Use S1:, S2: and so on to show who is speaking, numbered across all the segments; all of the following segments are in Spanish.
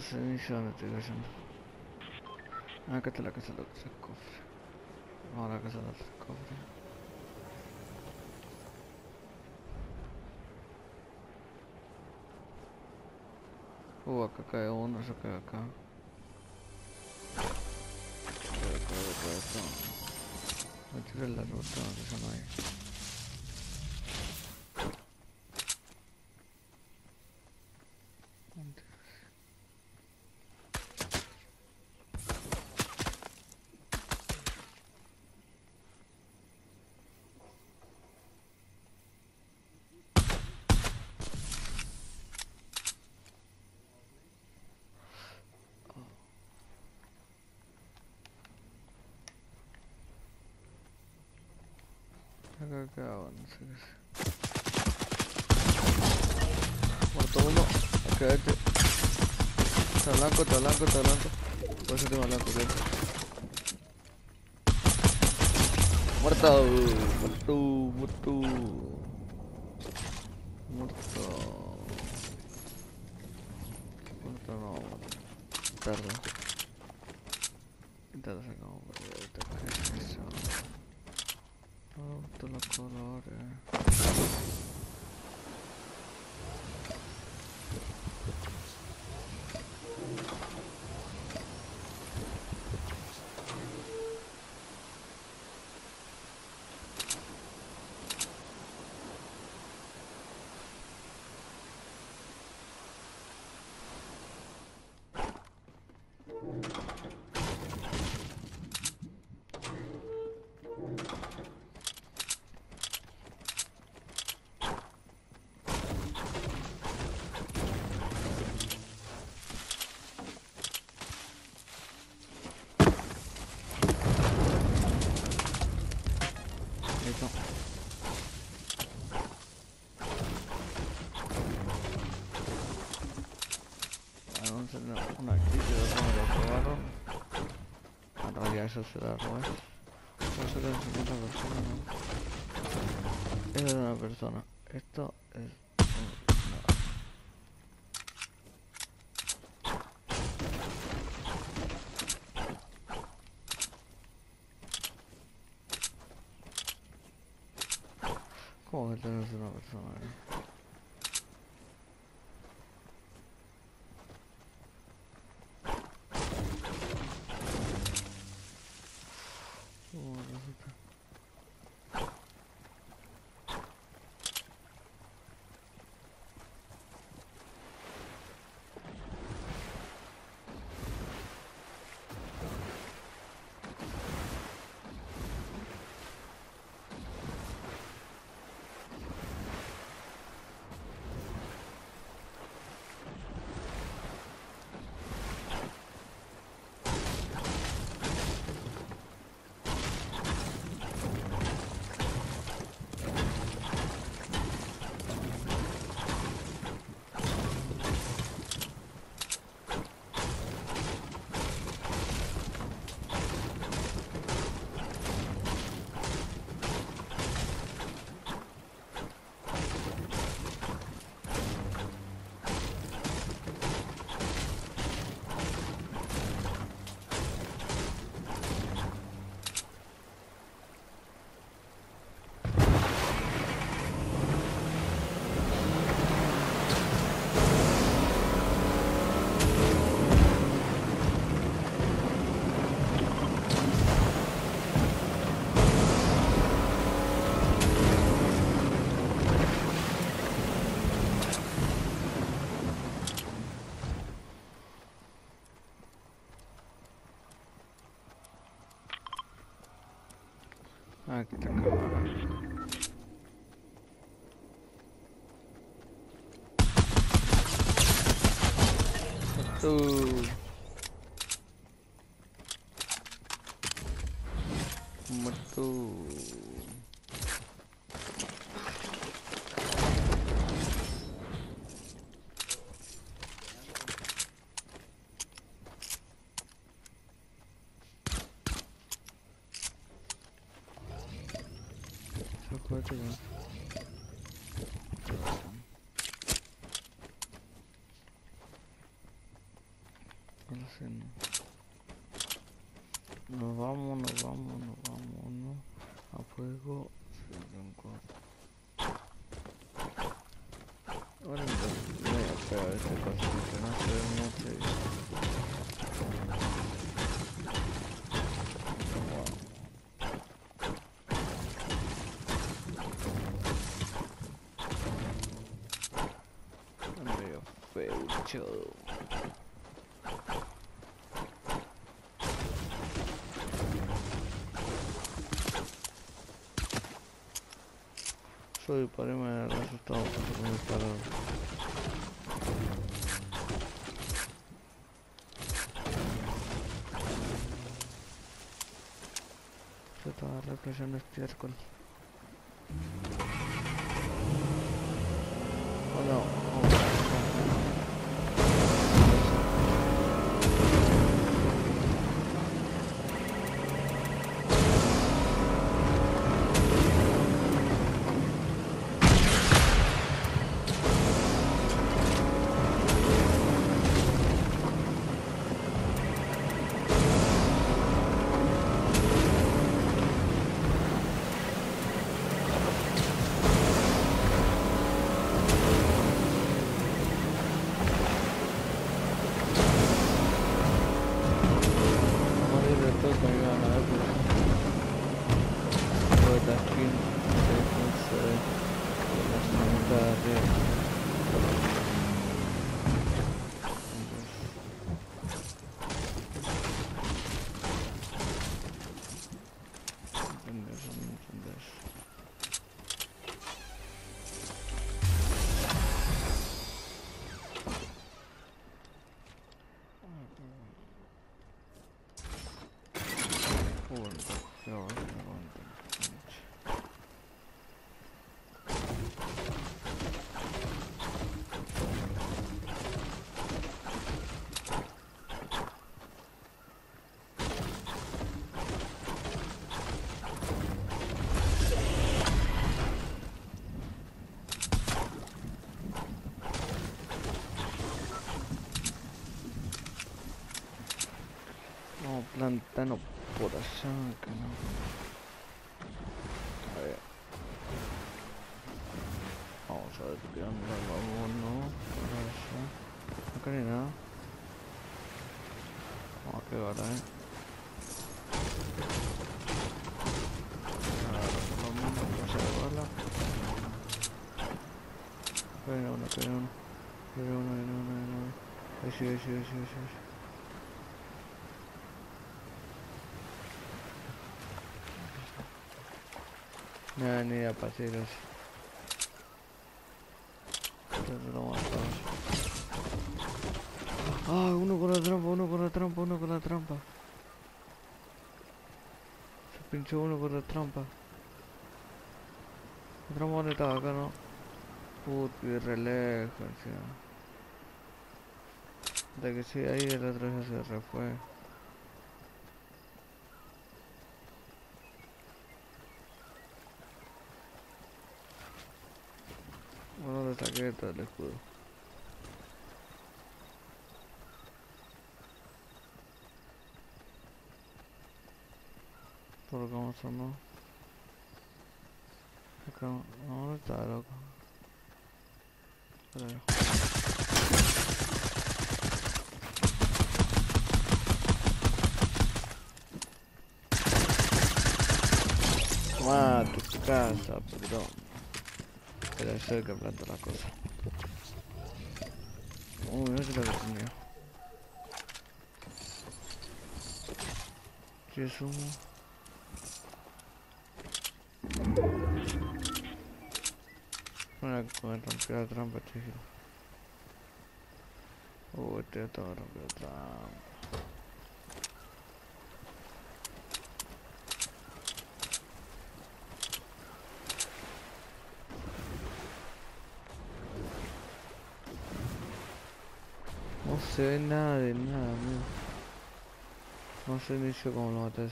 S1: muszę niesiony tego rzędu. A katela kasada kofry. Wola kasada kofry. О, какая он уже какая. Какая, какая там. Вот теперь даже вот там, жена. Quedaba, no sé qué es. Muerto uno, acá este. Está blanco, está blanco, está blanco. Por eso tengo blanco, este. Muerto, muerto, muerto. Muerto. Muerto no, tarde. Intenta sacar color Listo. Vamos a hacer una, actividad donde lo probaron. En realidad eso se la. Eso será de 50 personas, ¿no? Eso una persona. Esto es... fine. Uh. Muerto. Chocolate, ¿no? Haciendo? Nos vamos, nos vamos, nos vamos, ¿no? A fuego. Ahora entonces, voy a pegar este no se ve mucho. Soy para me ha resultado muy disparado. Se de estiércol. Oh no, oh, no. morir de todo que me iban a allá, que no. A ver. Vamos a ver vamos, no. No hay nada. Vamos a pegar, eh. Viene uno, viene uno. Viene uno, viene uno, viene uno. Ahí sí, ahí sí, ahí sí, ahí sí. Nada, ni a paseros. lo matamos. Ah, uno con la trampa, uno con la trampa, uno con la trampa. Se pinchó uno con la trampa. La trampa dónde acá, ¿no? Put, y re lejos, encima. De que sí, ahí el otro ya se re Bueno, le saqué el escudo. Por lo que vamos a no. Acá, no, está loco. Creo. Ah, tu casa, perdón. Era yo el que plantó la cosa. Uy, no sé lo que tenía. ¿Qué es humo? Bueno, me rompió la trampa, chico. Uh, este ya estaba rompió la trampa. se ve nada de nada, amigo. No sé ni yo cómo lo maté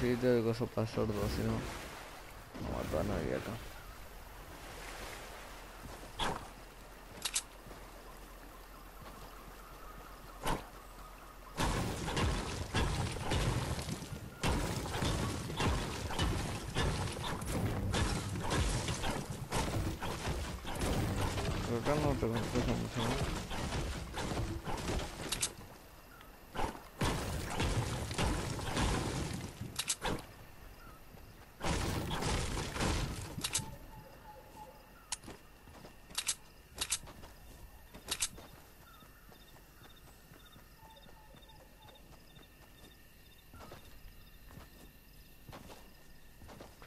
S1: Sí, tengo que pasar sordo, si no. Pero acá no te pesa mucho, ¿no?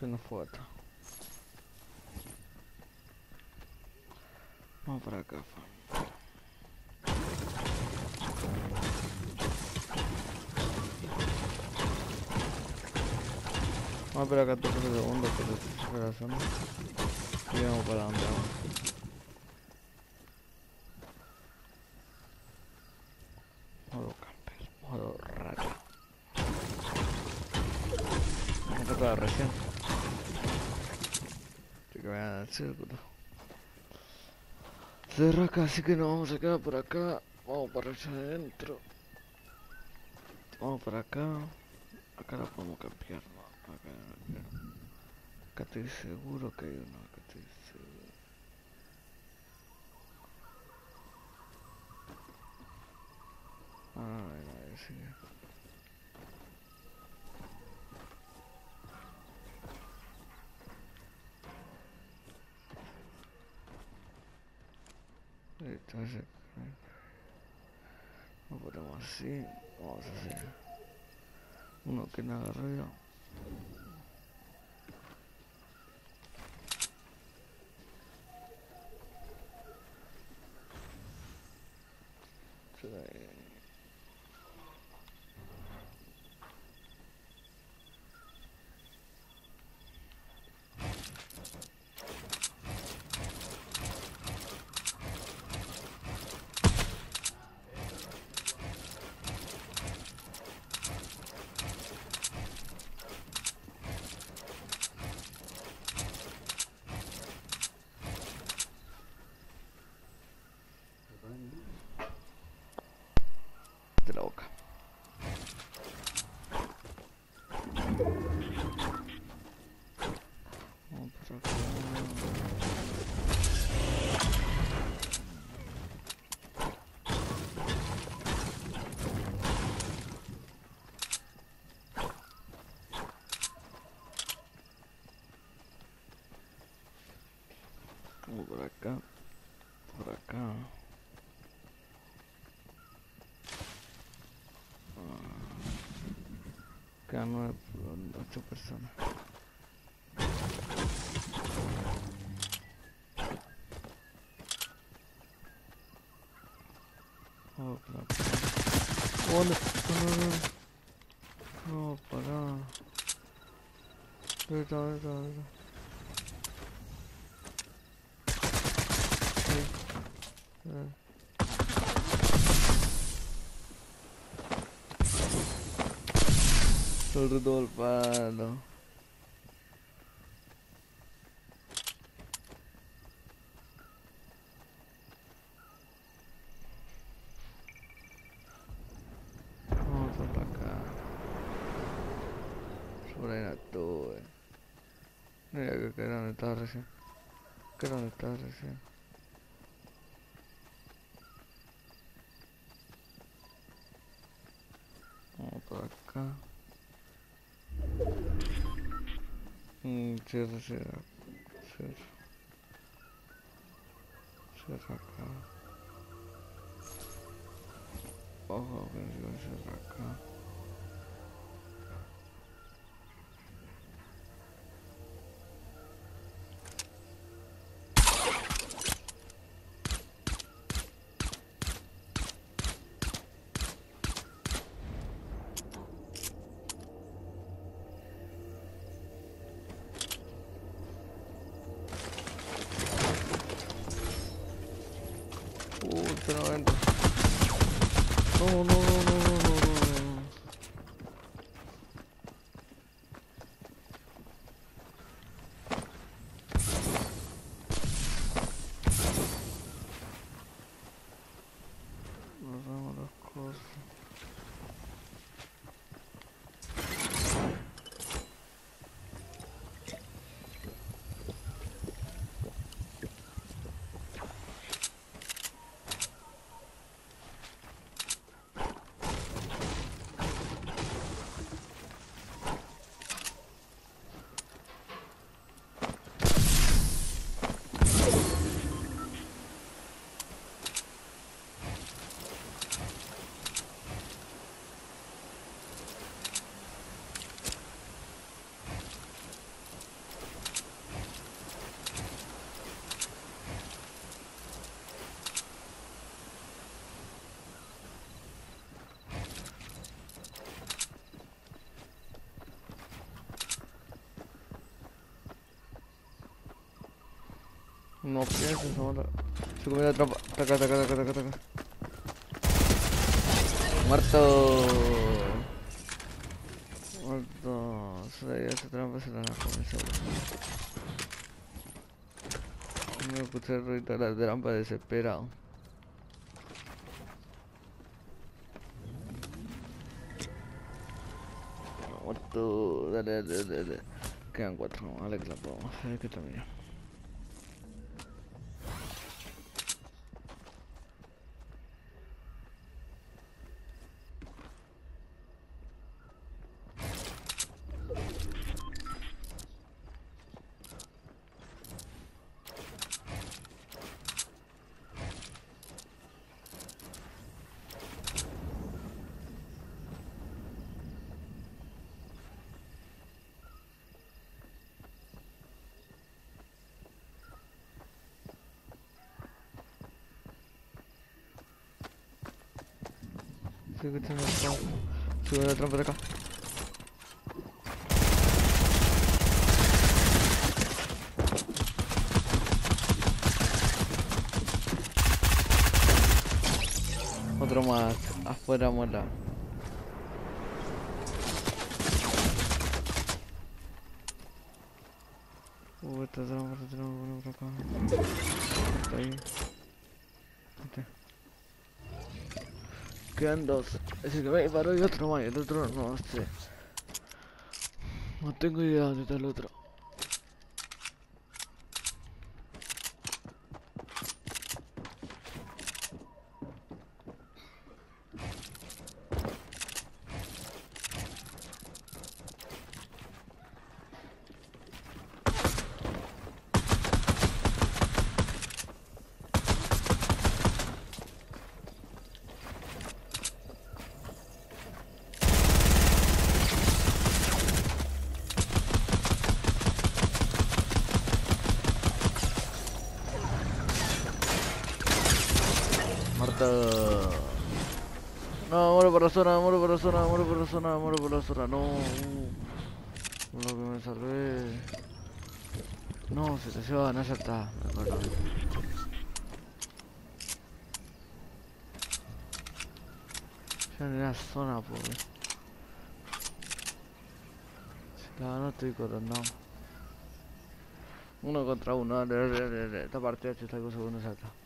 S1: una foto. Vamos para acá. Vamos a esperar 14 segundos por desesperación. Y vamos para donde vamos. Modo camper, modo rata. Me toca recién que vayan al círculo. Cerra acá, así que nos vamos a quedar por acá. Vamos para allá adentro. Vamos para acá. Acá la podemos cambiar, ¿no? Acá, acá. Estoy seguro que hay uno. Acá estoy seguro. Ah, Entonces, lo ponemos así, vamos a hacer uno que no arriba. por acá, por acá. Ah, quedan nueve, ocho personas. Oh, claro. Oh, no, no, no, no. No, para. Ahorita, ahorita, ahorita. Sobre palo. Vamos a acá. Sobre ahí no tuve. Mira que era donde estaba recién. Que era donde estaba recién. Cierra, cierra, cierra. Cierra acá. Ojo, que cierra acá. No, no, no, no, no, no, no. No pienses, no mata. Se comió la trampa. Taca, taca, taca, taca, taca. Muerto. Muerto. Se dio esa trampa, se la comió seguro. Me escuché el ruido de la trampa desesperado. Muerto. Dale, dale, dale. dale. Quedan cuatro. Vale que la podemos. A ver qué termina. Estoy escuchando la trampa. Sube la trampa de acá. Otro más. Afuera mola. Uh, esta trampa, esta trampa, bueno, por acá. Está ahí. Este. Quedan dos. Que me disparó y otro más. El otro no sé. No tengo idea dónde está el otro. No, muero por la zona, muero por la zona, muero por la zona, muero por la zona, no. Con lo que me salvé. No, se te lleva, no, ya está. Me acuerdo. Ya en la zona, pobre. Ya no estoy corriendo. Uno contra uno, dale, dale, dale. Esta partida se está con segundo salta.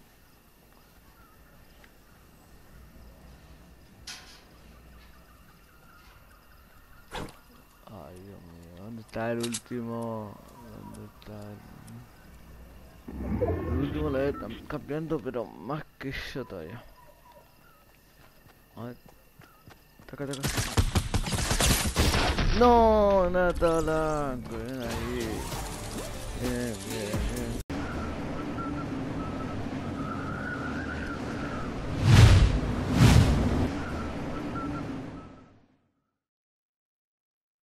S1: Está el último? ¿Dónde está el... El último la está campeando, pero más que yo todavía. A ver. Taca, taca. No, nada blanco, bien ahí. Bien, bien, bien.